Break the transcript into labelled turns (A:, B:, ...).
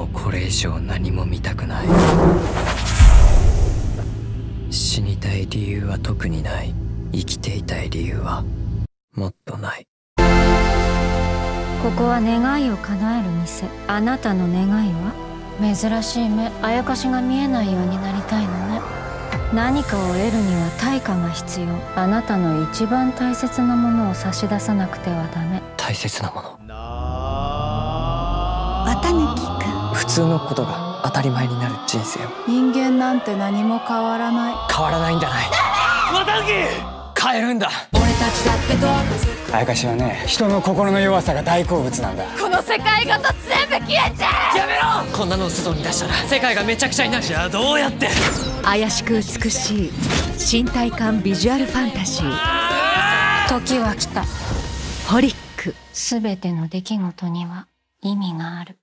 A: もうこれ以上何も見たくない。死にたい理由は特にない。生きていたい理由はもっとない。
B: ここは願いを叶える店。あなたの願いは？珍しい目。あやかしが見えないようになりたいのね。何かを得るには対価が必要。あなたの一番大切なものを差し出さなくてはダメ。
A: 大切なもの。
C: 綿貫。く
A: 普通のことが当たり前になる人生を。
C: 人間なんて何も変わらない。
A: 変わらないんじゃない。変えるんだ。
D: あやかしはね人の心の弱さが大好物なんだ。
C: この世界ごと全部消えちゃう。
A: こんなのを外に出したら世界がめちゃくちゃになる。じゃあどうやって？
E: 怪しく美しい身体感ビジュアルファンタジー。
B: 時は来た。
E: ホリック。
B: 全ての出来事には意味がある